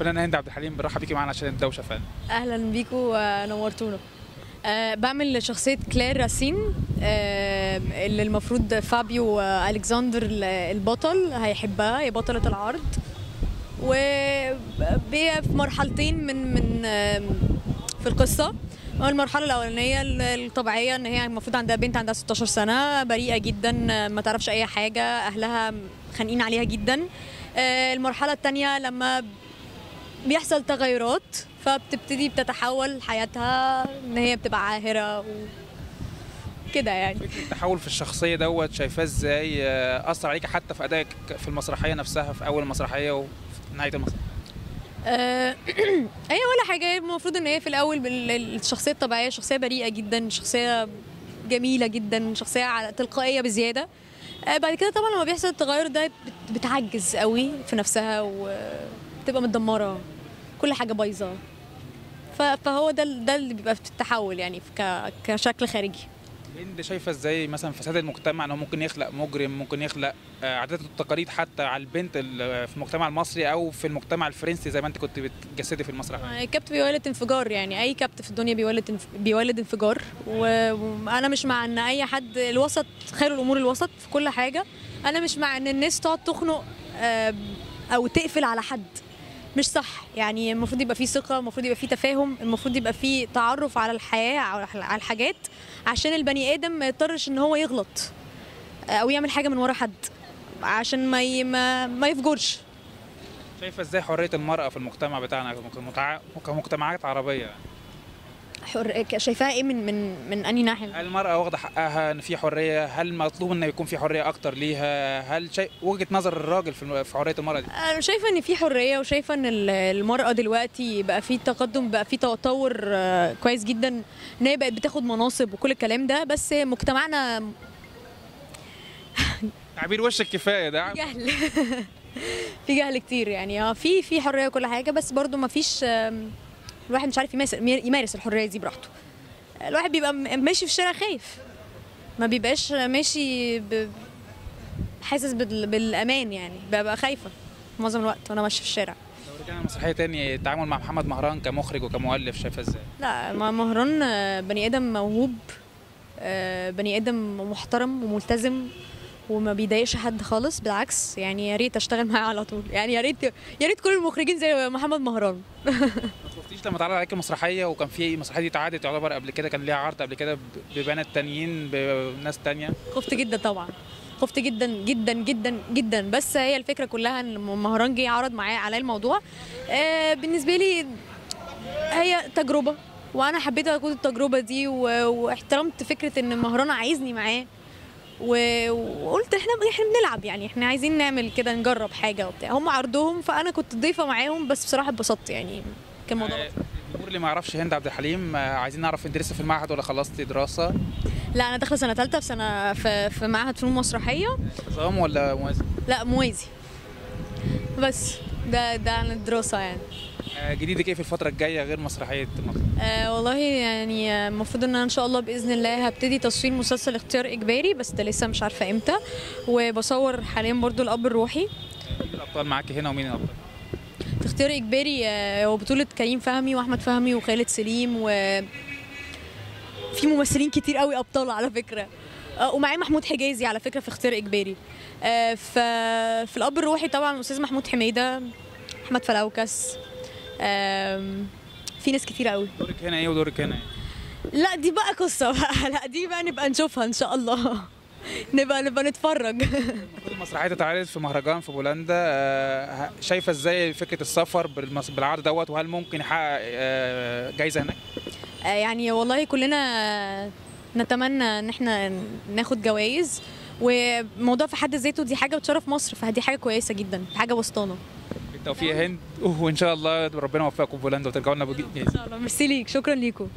الفنانه هند عبد الحليم برحب بيكي معانا عشان دوشة فن. أهلا بيكوا ونورتونا أه بعمل شخصية كلير راسين أه اللي المفروض فابيو آه، الكسندر ال- البطل هيحبها هي بطلة العرض. وهي في مرحلتين من من آم، في القصة. المرحلة الأولانية ال- الطبيعية إن هي المفروض عندها بنت عندها 16 سنة بريئة جدا آه، ما تعرفش أي حاجة أهلها خانقين عليها جدا. آه، المرحلة التانية لما بيحصل تغيرات فبتبتدي بتتحول حياتها إن هي بتبقى عاهرة وكده يعني. فكرة التحول في الشخصية دوت شايفاه إزاي؟ آه، أثر عليك حتى في أدائك في المسرحية نفسها في أول المسرحيه وفي نهاية المسرحية؟ آه، هي ولا حاجة المفروض إن هي في الأول الشخصية الطبيعية شخصية بريئة جدا شخصية جميلة جدا شخصية تلقائية بزيادة. آه، بعد كده طبعا لما بيحصل التغير ده بت- بتعجز قوي في نفسها وبتبقى متدمرة. كل حاجة بايظة. فهو ده ده اللي بيبقى في التحول يعني كشكل خارجي. هند شايفة إزاي مثلا فساد المجتمع؟ انه ممكن يخلق مجرم ممكن يخلق آه، عادات والتقاليد حتى على البنت ال- في المجتمع المصري أو في المجتمع الفرنسي زي ما انت كنت بتجسدي في المسرح. الكبت بيولد انفجار يعني. أي كبت في الدنيا بيولد انف... بيولد انفجار. وأنا مش مع إن أي حد الوسط خير الأمور الوسط في كل حاجة. أنا مش مع إن الناس تقعد تخنق آم، أو تقفل على حد. مش صح. يعني المفروض يبقى فيه ثقة المفروض يبقى فيه تفاهم المفروض يبقى فيه تعرف على الحياة على الحاجات عشان البني آدم ما يضطرش إن هو يغلط أو يعمل حاجة من ورا حد عشان ما ي... ما, ما يفجرش. شايفة إزاي حرية المرأة في المجتمع بتاعنا كمجتمعات عربية؟ حر... شايفاها إيه من من من أنهي ناحية هل المرأة واخدة حقها إن في حرية؟ هل مطلوب ان يكون في حرية أكتر ليها؟ هل شيء وجهة نظر الراجل في الم- في حرية المرأة دي؟ أنا شايفة إن في حرية وشايفة إن ال- المرأة دلوقتي بقى في تقدم بقى في تطور آه، كويس جدا إن هي بقت بتاخد مناصب وكل الكلام ده بس مجتمعنا تعبير وشك كفاية ده جهل في جهل كتير يعني آه في في حرية وكل حاجة بس برضو ما فيش الواحد مش عارف يمارس الحرية دي براحته. الواحد بيبقى ماشي في الشارع خايف. ما بيبقاش ماشي ب... حاسس بال... بالأمان يعني. ببقى خايفة معظم الوقت وأنا ماشية في الشارع. لو رجعنا مسرحية تاني التعامل مع محمد مهران كمخرج وكمؤلف شايفة إزاي؟ لا مهران آه، بني آدم موهوب آه، بني آدم محترم وملتزم. وما بيضايقش حد خالص بالعكس يعني يا ريت أشتغل معاه على طول. يعني يا ريت يا ريت كل المخرجين زي محمد مهران. ما خفتيش لما اتعرض عليك المسرحية وكان في المسرحية دي اتعادت يعتبر قبل كده؟ كان ليها عرض قبل كده ببنات تانيين بناس تانية؟ خفت جدا طبعا. خفت جدا جدا جدا جدا. بس هي الفكرة كلها إن مهران جه عرض معايا على الموضوع. آه، بالنسبة لي هي تجربة وأنا حبيت اخد التجربة دي واحترمت فكرة إن مهران عايزني معاه. وقلت إحنا إحنا بنلعب يعني إحنا عايزين نعمل كده نجرب حاجة وبتاع. هم عرضهم فأنا كنت ضيفة معاهم بس بصراحة اتبسطت يعني. كان الموضوع آه، الجمهور اللي ما يعرفش هند عبد الحليم آه، عايزين نعرف انت لسه في المعهد ولا خلصتي دراسة؟ لا أنا داخلة سنة ثالثه في سنة في, في معهد فنون مسرحية. نظام ولا موازي؟ لا موازي. بس. ده ده عن الدراسة يعني. جديدك إيه في الفترة الجاية غير مسرحية مصر؟ أه والله يعني آه، المفروض إن أنا إن شاء الله بإذن الله هبتدي تصوير مسلسل اختيار إجباري بس ده لسه مش عارفة إمتى وبصور حاليا برضو الأب الروحي مين الأبطال معاكي هنا ومين الأبطال؟ في اختيار إجباري آه، هو بطولة كريم فهمي وأحمد فهمي وخالد سليم و في ممثلين كتير قوي أبطال على فكرة آه، ومعاه محمود حجازي على فكرة في اختيار إجباري آه، في الأب الروحي طبعا الاستاذ محمود حميدة أحمد فلوكس آم، في ناس كتير قوي. دورك هنا إيه ودورك هنا إيه؟ لا دي بقى قصة بقى. لا دي بقى نبقى نشوفها إن شاء الله. نبقى نبقى نتفرج. المسرحيه تتعرض في مهرجان في بولندا. آه، شايفة إزاي فكرة السفر بالعرض دوت؟ وهل ممكن يحقق آه، جايزة هناك؟ آه، يعني والله كلنا نتمنى إن إحنا ناخد جوائز. والموضوع في حد ذاته دي حاجة بتشرف مصر فدي حاجة كويسة جدا حاجة وسطانة. بالتوفيق هند. وان شاء الله ربنا يوفقكم في بولندا وترجعوا لنا إن شاء الله. ميرسي ليك. شكرا ليكم.